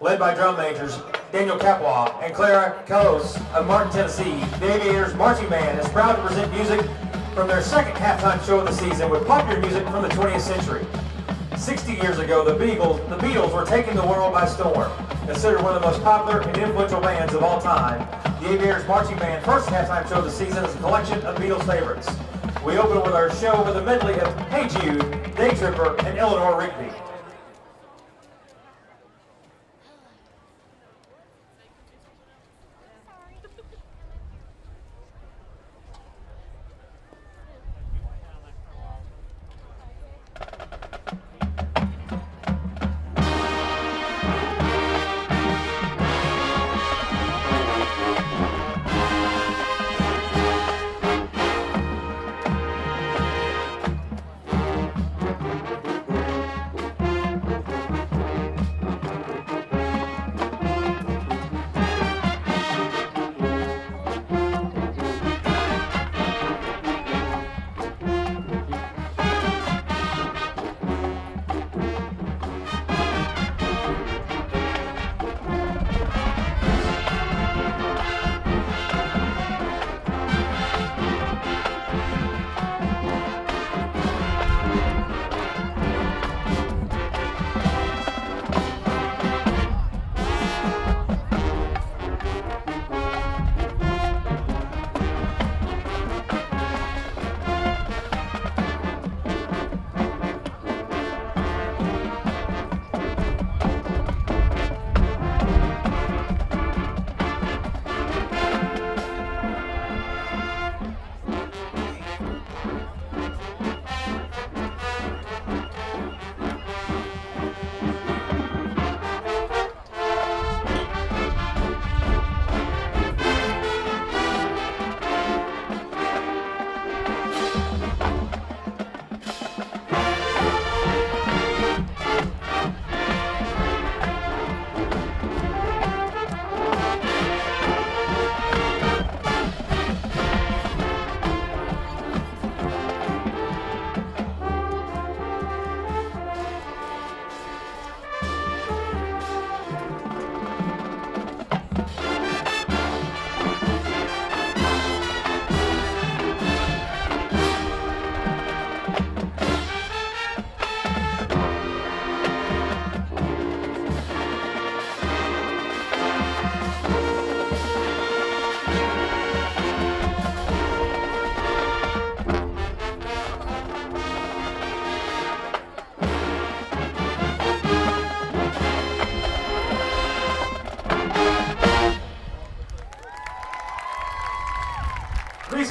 led by drum majors Daniel Capua and Clara Kellos of Martin, Tennessee. The Aviators Marching Band is proud to present music from their second halftime show of the season with popular music from the 20th century. 60 years ago, the Beatles, the Beatles were taking the world by storm. Considered one of the most popular and influential bands of all time, the Aviators Marching Band first halftime show of the season is a collection of Beatles favorites. We open with our show with a medley of Hey Jude, Day Tripper, and Eleanor Rigby.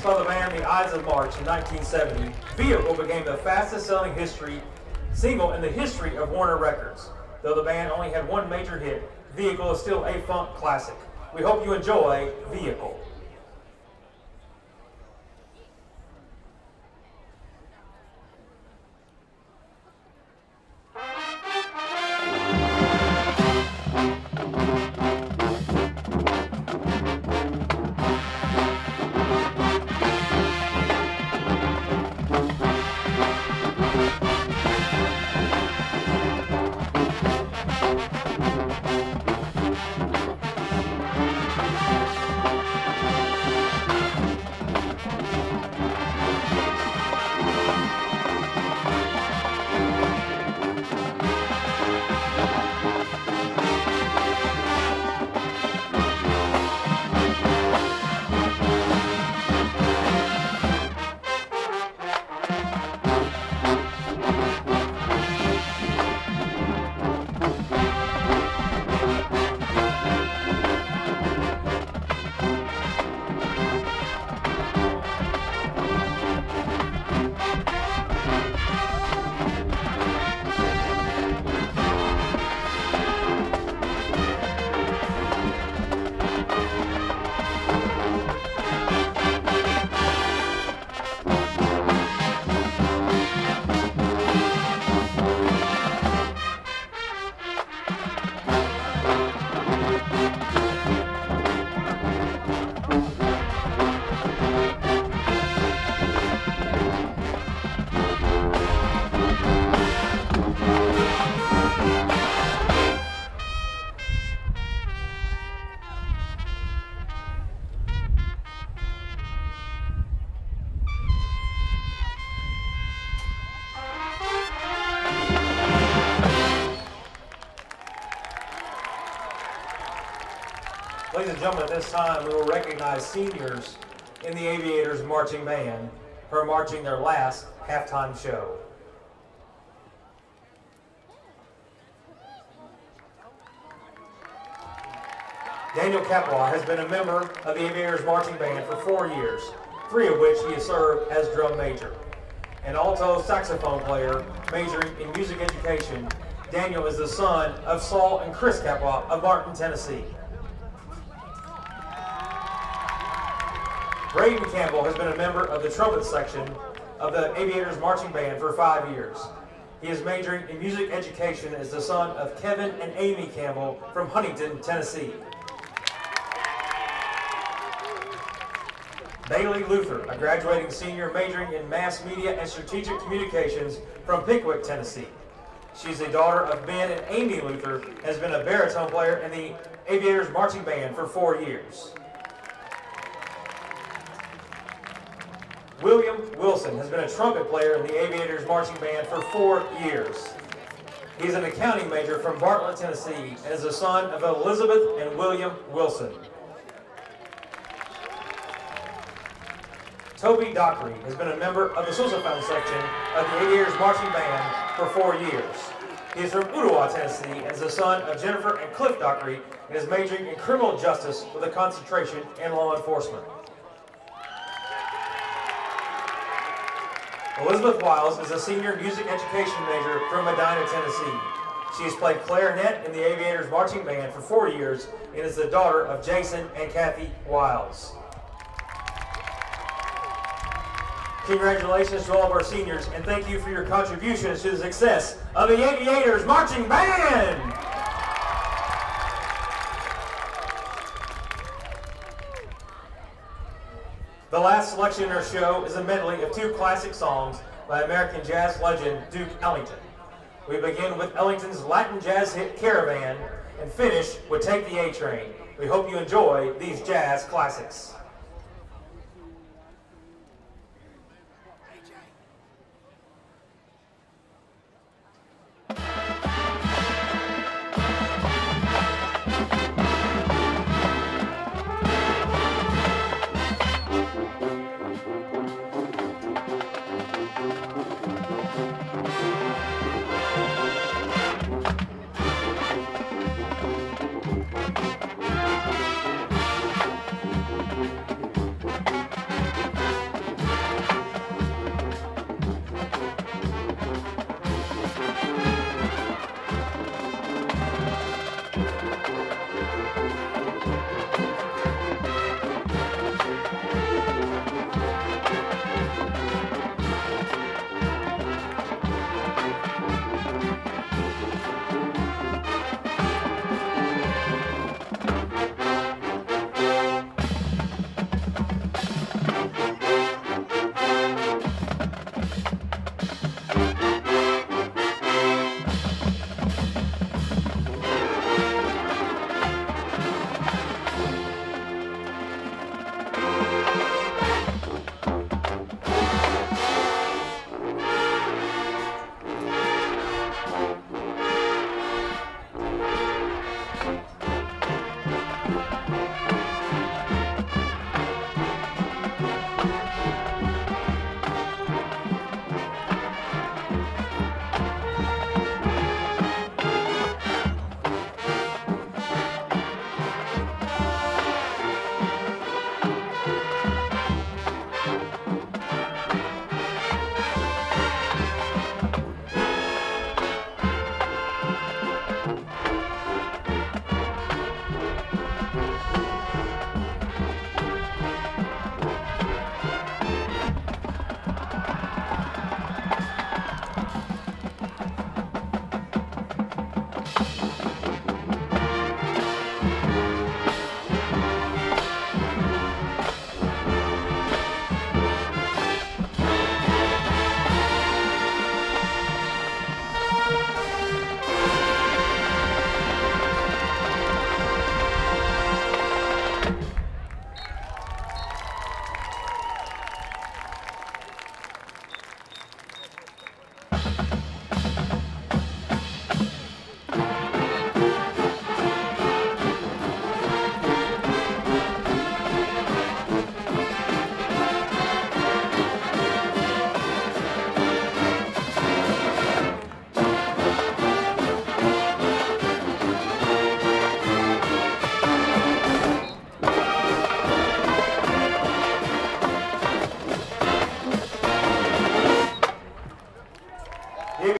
By the band The Ides of March in 1970, Vehicle became the fastest selling history single in the history of Warner Records. Though the band only had one major hit, Vehicle is still a funk classic. We hope you enjoy Vehicle. And gentlemen, at this time we will recognize seniors in the Aviators Marching Band for marching their last halftime show. Daniel Capua has been a member of the Aviators Marching Band for four years, three of which he has served as drum major. An alto saxophone player majoring in music education, Daniel is the son of Saul and Chris Capua of Martin, Tennessee. Braden Campbell has been a member of the trumpet section of the Aviators Marching Band for five years. He is majoring in music education as the son of Kevin and Amy Campbell from Huntington, Tennessee. Bailey Luther, a graduating senior majoring in mass media and strategic communications from Pickwick, Tennessee. She's the daughter of Ben and Amy Luther, has been a baritone player in the Aviators Marching Band for four years. William Wilson has been a trumpet player in the Aviators Marching Band for four years. He's an accounting major from Bartlett, Tennessee, and is the son of Elizabeth and William Wilson. Toby Dockery has been a member of the sousaphone section of the Aviators Marching Band for four years. He is from Ooltewah, Tennessee, and is the son of Jennifer and Cliff Dockery, and is majoring in criminal justice with a concentration in law enforcement. Elizabeth Wiles is a senior music education major from Medina, Tennessee. She has played clarinet in the Aviators Marching Band for four years and is the daughter of Jason and Kathy Wiles. Congratulations to all of our seniors and thank you for your contributions to the success of the Aviators Marching Band! The last selection in our show is a medley of two classic songs by American jazz legend Duke Ellington. We begin with Ellington's Latin jazz hit Caravan and finish with Take the A Train. We hope you enjoy these jazz classics.